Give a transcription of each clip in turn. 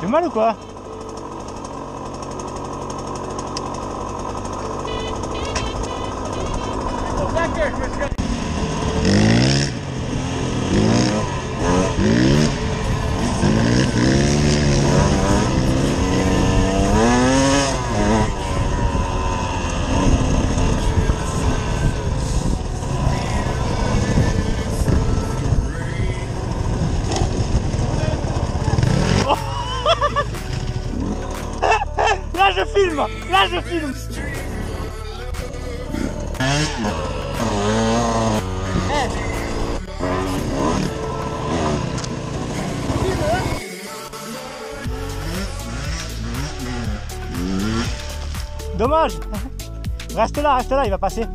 Fait mal ou quoi Je filme. Là je filme. Dommage. Reste là, reste là, il va passer.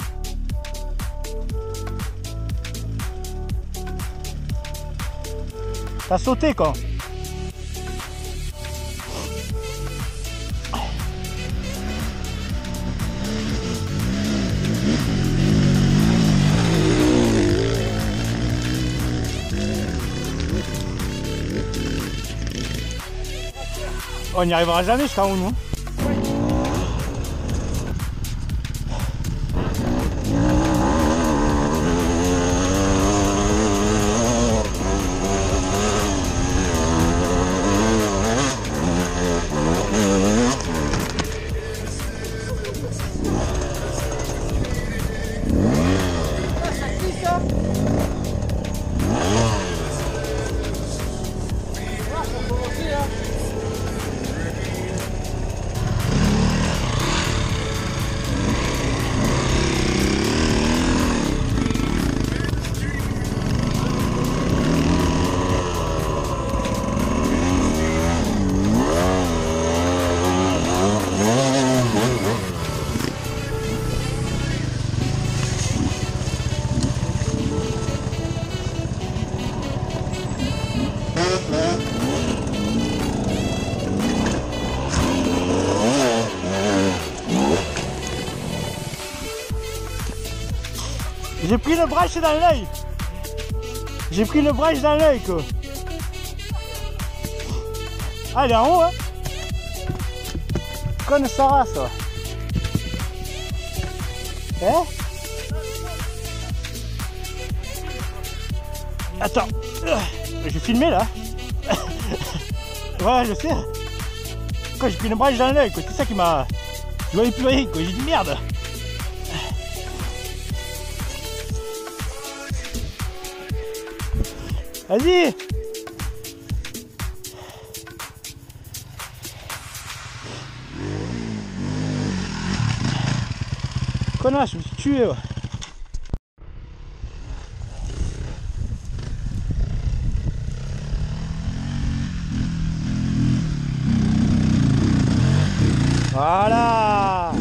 T'as sauté quoi On n'y arrivera jamais jusqu'à où nous J'ai pris le brèche dans l'œil. J'ai pris le brèche dans l'œil quoi. Ah il est en haut hein. Conne sa race toi Hein? Attends. J'ai filmé là Ouais je sais. Quoi j'ai pris le brèche dans l'œil quoi. C'est ça qui m'a... Je voyais plus rien quoi. J'ai dit merde. Vas-y. Connasse, je me suis tué. Voilà.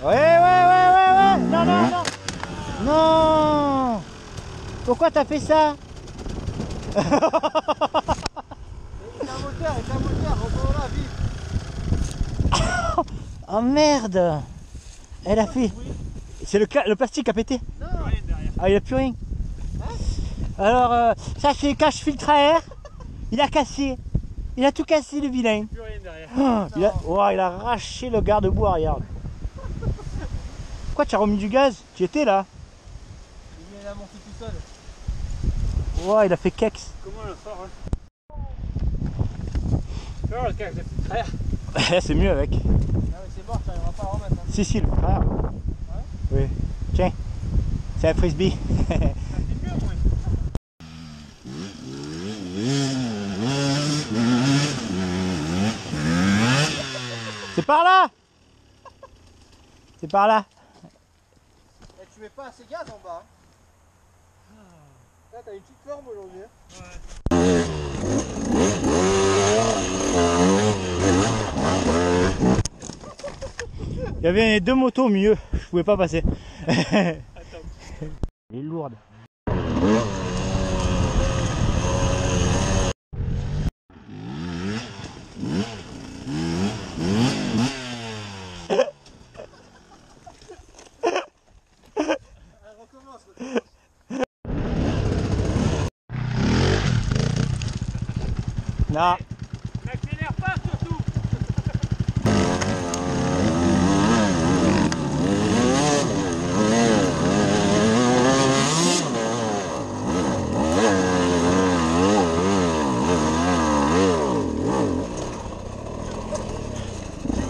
Ouais, ouais, ouais, ouais, ouais. Non, non, Pourquoi t'as fait ça? Vite Oh merde Elle a fait... C'est le, le plastique qui a pété Non Ah, il a plus rien Alors, euh, ça c'est le cache-filtre à air. Il a cassé. Il a tout cassé le vilain. Plus rien derrière. Ah, il, a... il a arraché le garde-boue arrière. Pourquoi tu as remis du gaz? Tu étais là Il à monter tout seul. Il a fait kex. Comment le hein? Le cache filtre c'est mieux avec. Ah c'est mort, tu n'arriveras pas à remettre. Hein. Si, si, le frère. Oui. Tiens, c'est un frisbee. C'est par là C'est par là. Eh, tu mets pas assez gaz en bas. Hein. Là t'as une petite forme aujourd'hui. hein. Il y avait deux motos au milieu, je pouvais pas passer. Attends. Elle est lourde. Non.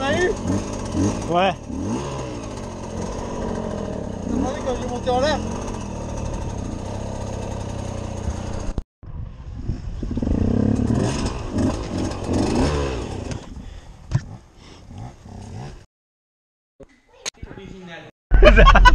a eu Ouais. T'as pas vu quand j'ai monté en l'air Original.